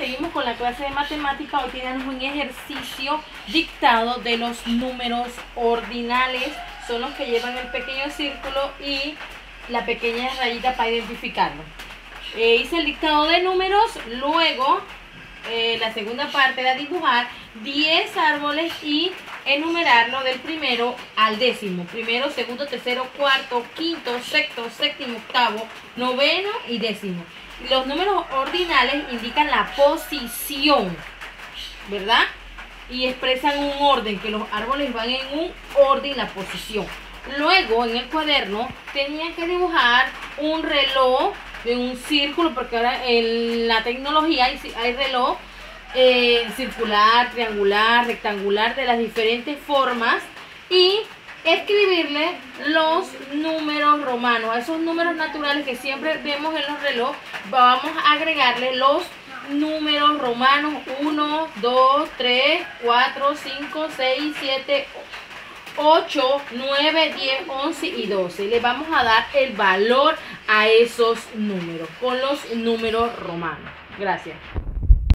seguimos con la clase de matemática. Hoy tenemos un ejercicio dictado de los números ordinales. Son los que llevan el pequeño círculo y la pequeña rayita para identificarlo. Eh, hice el dictado de números, luego eh, la segunda parte era dibujar 10 árboles y enumerarlo del primero al décimo. Primero, segundo, tercero, cuarto, quinto, sexto, séptimo, octavo, noveno y décimo. Los números ordinales indican la posición, ¿verdad? Y expresan un orden, que los árboles van en un orden, la posición. Luego, en el cuaderno, tenía que dibujar un reloj de un círculo, porque ahora en la tecnología hay, hay reloj eh, circular, triangular, rectangular, de las diferentes formas. Y escribirle los números romanos, a esos números naturales que siempre vemos en los relojes, vamos a agregarle los números romanos 1, 2, 3, 4, 5, 6, 7, 8, 9, 10, 11 y 12. Le vamos a dar el valor a esos números con los números romanos. Gracias.